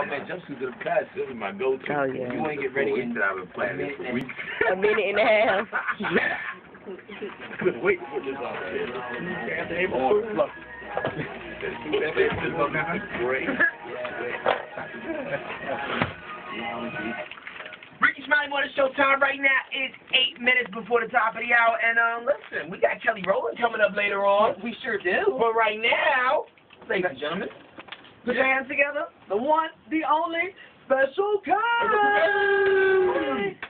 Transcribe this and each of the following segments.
Oh man, jumpsuits to the past. This is my go-to. Oh, yeah. You ain't get ready and I've been planning this for weeks. A minute and a half. Couldn't wait to put this on there. On fluff. Great. Rickey Smiley Morning Show time right now is eight minutes before the top of the hour. And um, listen, we got Kelly Rowland coming up later on. We sure do. But right now, ladies and gentlemen, put your hands together. The one, the only, special K.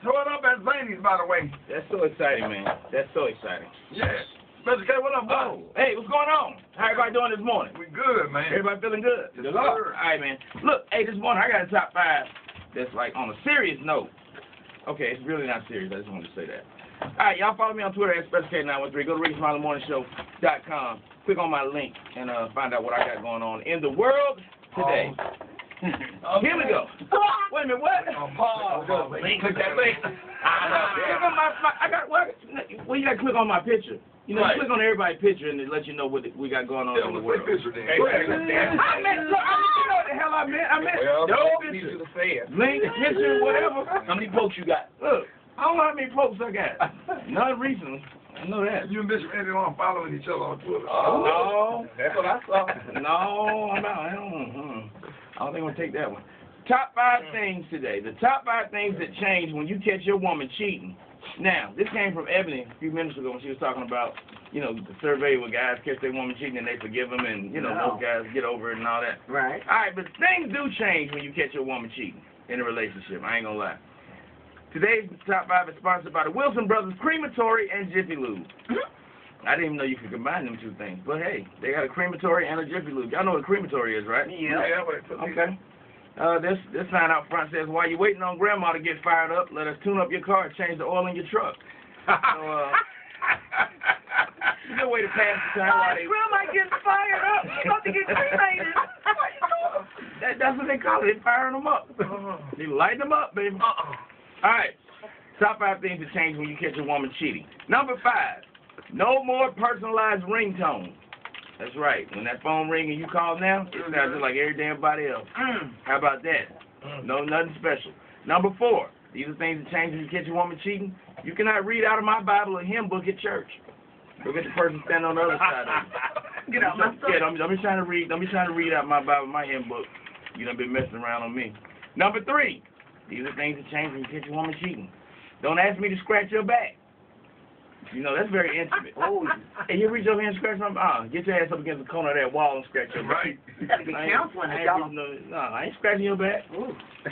Throw it up at Zany's, by the way. That's so exciting, man. That's so exciting. Yeah. Special K, what up, Oh, hey, what's going on? How everybody doing this morning? We good, man. Everybody feeling good? Yes, All sir. right, man. Look, hey, this morning I got a top five that's like on a serious note. Okay, it's really not serious. I just wanted to say that. All right, y'all follow me on Twitter at SpecialK913. Go to RickeySmileyMorningShow.com. Click on my link and uh, find out what I got going on in the world today. Oh. Here we go. Wait a minute, what? Oh, oh, Link, click that link. Click on my, my, I got what? Well, you got to click on my picture. You know, Right. you click on everybody's picture and it lets you know what we got going on Yeah, in the world. that picture then? I meant, look, I mean, you know what the hell I meant. I meant Well, no these picture. are the fans. Link, picture, whatever. How many pokes you got? Look, I don't know how many pokes I got. None recently. I know that. You and Bishop Andy on following each other on Twitter. No. That's what I saw. No, I'm not. I don't, mm, I don't think I'm going to take that one. Top five things today. The top five things that change when you catch your woman cheating. Now, this came from Ebony a few minutes ago when she was talking about, you know, the survey where guys catch their woman cheating and they forgive them and, you know, No. those guys get over it and all that. Right. All right, but things do change when you catch your woman cheating in a relationship. I ain't gonna lie. Today's top five is sponsored by the Wilson Brothers Crematory and Jiffy Lube. I didn't even know you could combine them two things, but hey, they got a crematory and a Jiffy Lube. Y'all know what a crematory is, right? Yeah. Yeah, but put me- Okay. Uh, this this sign out front says, "While you're waiting on Grandma to get fired up, let us tune up your car change the oil in your truck." So, uh, it's a good way to pass the time while they Grandma getting fired up. She's about to get cremated. That, that's what they call it. They firing them up. They light them up, baby. Uh-uh. All right. Top five things to change when you catch a woman cheating. Number five, no more personalized ringtones. That's right. When that phone ring and you call now, it sounds just like every damn body else. Mm. How about that? No, nothing special. Number four, these are things that change when you catch a woman cheating. You cannot read out of my Bible or hymn book at church. Look at the person standing on the other side of it. Get out my Yeah, don't, don't be trying to read. Don't be trying to read out my Bible, my hymn book. You done been messing around on me. Number three, these are things that change when you catch a woman cheating. Don't ask me to scratch your back. You know that's very intimate. Oh, Hey, you reach over here and scratch my ah, get your ass up against the corner of that wall and scratch your back. Right. you gotta be counseling I it, y'all. no, no, I ain't scratching your back. Ooh.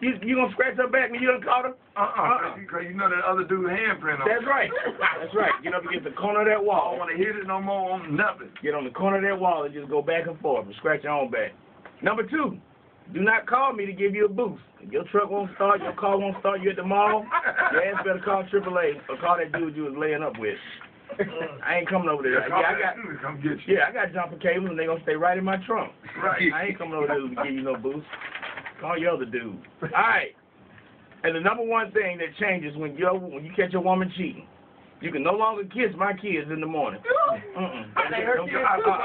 You you gonna scratch her back when you done caught her? Uh-uh. Because you know that other dude's handprint on That's right. That's right. Get up against the corner of that wall. I don't want to hit it no more on nothing. Get on the corner of that wall and just go back and forth and scratch your own back. Number two, do not call me to give you a boost. If your truck won't start, your car won't start, you at the mall, your ass better call AAA or call that dude you was laying up with. I ain't coming over there. Yeah, I got Come get you. yeah, I got jumper cables and they gonna stay right in my trunk. Right. I ain't coming over there to give you no boost. Call your other dude. All right. And the number one thing that changes when you when you catch a woman cheating, you can no longer kiss my kids in the morning. Mm-mm. They hurt Don't you? give- uh, uh,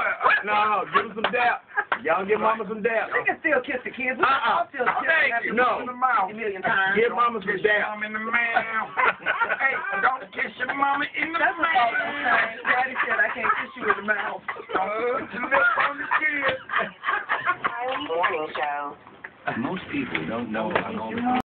no, no, give them some dap. Y'all give mama some dap. They can still kiss the kids. We can Uh-uh. all still kiss Thank them you. after No. in the mouth. A million times. Give mama some Kiss your dap. mama in the mouth. hey, don't kiss your mama in the That's what all I'm mouth. Daddy said I can't kiss you in the mouth. Don't put your lips on the kid. Morning Show. Most people don't know how long